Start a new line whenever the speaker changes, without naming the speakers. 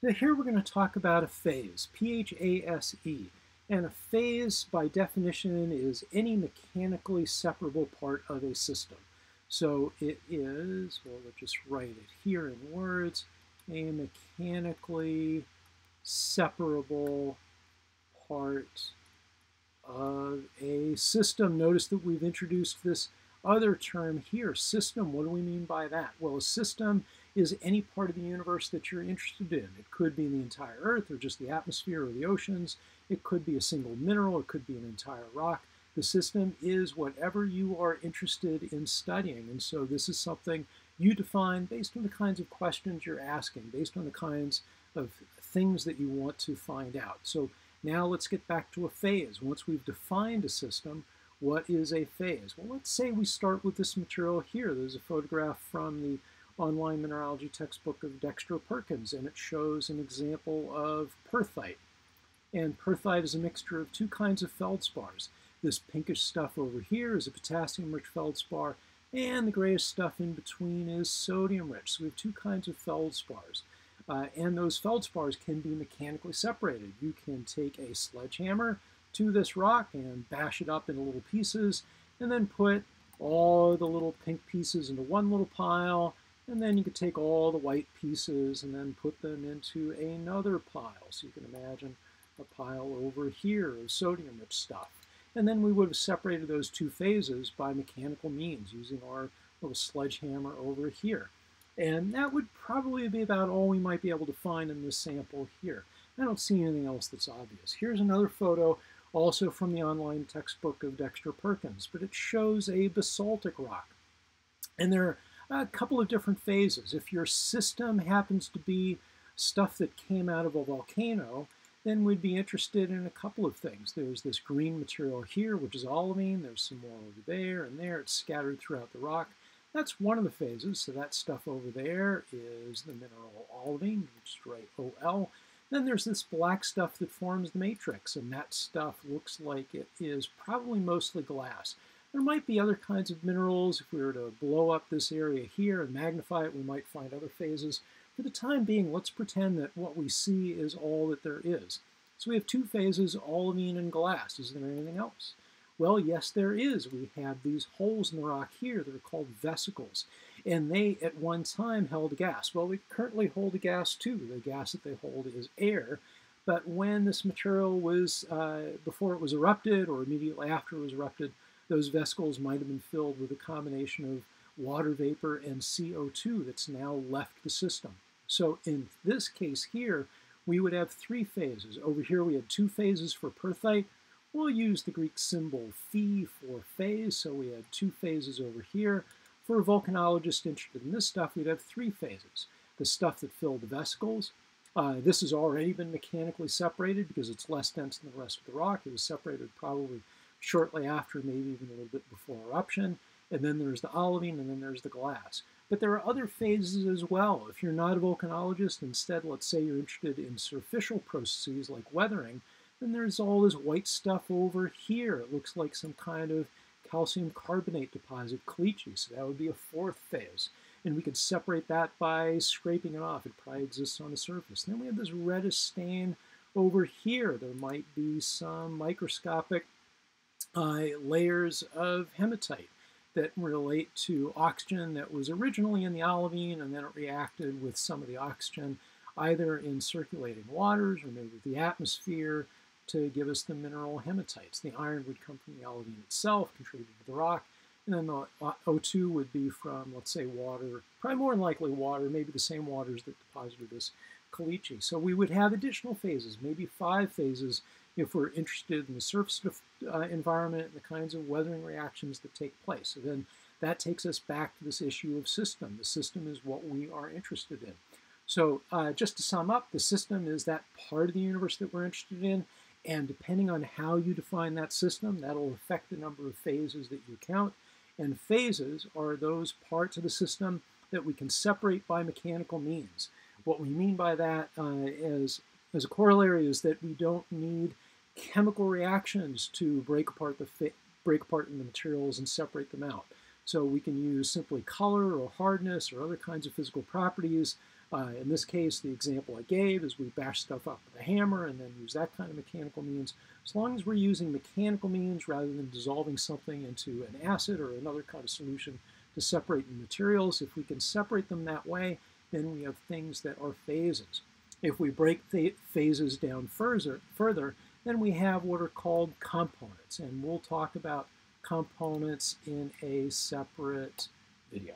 Now here we're going to talk about a phase, P-H-A-S-E. And a phase, by definition, is any mechanically separable part of a system. So it is, well, let's just write it here in words, a mechanically separable part of a system. Notice that we've introduced this other term here, system. What do we mean by that? Well, a system is any part of the universe that you're interested in. It could be the entire Earth or just the atmosphere or the oceans. It could be a single mineral. It could be an entire rock. The system is whatever you are interested in studying. And so this is something you define based on the kinds of questions you're asking, based on the kinds of things that you want to find out. So now let's get back to a phase. Once we've defined a system, what is a phase? Well, let's say we start with this material here. There's a photograph from the online mineralogy textbook of Dexter Perkins, and it shows an example of perthite. And perthite is a mixture of two kinds of feldspars. This pinkish stuff over here is a potassium-rich feldspar, and the grayish stuff in between is sodium-rich. So we have two kinds of feldspars. Uh, and those feldspars can be mechanically separated. You can take a sledgehammer to this rock and bash it up into little pieces, and then put all the little pink pieces into one little pile, and then you could take all the white pieces and then put them into another pile. So you can imagine a pile over here of sodium-rich stuff. And then we would have separated those two phases by mechanical means using our little sledgehammer over here. And that would probably be about all we might be able to find in this sample here. I don't see anything else that's obvious. Here's another photo also from the online textbook of Dexter Perkins, but it shows a basaltic rock. And there are a couple of different phases. If your system happens to be stuff that came out of a volcano, then we'd be interested in a couple of things. There's this green material here, which is olivine. There's some more over there and there. It's scattered throughout the rock. That's one of the phases. So that stuff over there is the mineral olivine, which is right OL. Then there's this black stuff that forms the matrix, and that stuff looks like it is probably mostly glass. There might be other kinds of minerals. If we were to blow up this area here and magnify it, we might find other phases. For the time being, let's pretend that what we see is all that there is. So we have two phases, olivine and glass. Is there anything else? Well, yes, there is. We have these holes in the rock here that are called vesicles, and they at one time held gas. Well, we currently hold a gas too. The gas that they hold is air, but when this material was, uh, before it was erupted or immediately after it was erupted, those vesicles might have been filled with a combination of water vapor and CO2 that's now left the system. So in this case here, we would have three phases. Over here we had two phases for perthite, We'll use the Greek symbol phi for phase, so we had two phases over here. For a volcanologist interested in this stuff, we'd have three phases. The stuff that filled the vesicles. Uh, this has already been mechanically separated because it's less dense than the rest of the rock. It was separated probably shortly after, maybe even a little bit before eruption. And then there's the olivine, and then there's the glass. But there are other phases as well. If you're not a volcanologist, instead, let's say you're interested in superficial processes like weathering, then there's all this white stuff over here. It looks like some kind of calcium carbonate deposit, caliche, so that would be a fourth phase. And we could separate that by scraping it off. It probably exists on the surface. then we have this reddish stain over here. There might be some microscopic layers of hematite that relate to oxygen that was originally in the olivine and then it reacted with some of the oxygen either in circulating waters or maybe the atmosphere to give us the mineral hematites. The iron would come from the olivine itself, contributed to the rock, and then the O2 would be from, let's say, water, probably more than likely water, maybe the same waters that deposited this caliche. So we would have additional phases, maybe five phases, if we're interested in the surface uh, environment and the kinds of weathering reactions that take place. Then that takes us back to this issue of system. The system is what we are interested in. So uh, just to sum up, the system is that part of the universe that we're interested in, and depending on how you define that system, that'll affect the number of phases that you count. And phases are those parts of the system that we can separate by mechanical means. What we mean by that uh, as, as a corollary is that we don't need chemical reactions to break apart the break apart the materials and separate them out. So we can use simply color or hardness or other kinds of physical properties Uh, in this case, the example I gave is we bash stuff up with a hammer and then use that kind of mechanical means. As long as we're using mechanical means rather than dissolving something into an acid or another kind of solution to separate the materials, if we can separate them that way, then we have things that are phases. If we break phases down further, further, then we have what are called components, and we'll talk about components in a separate video.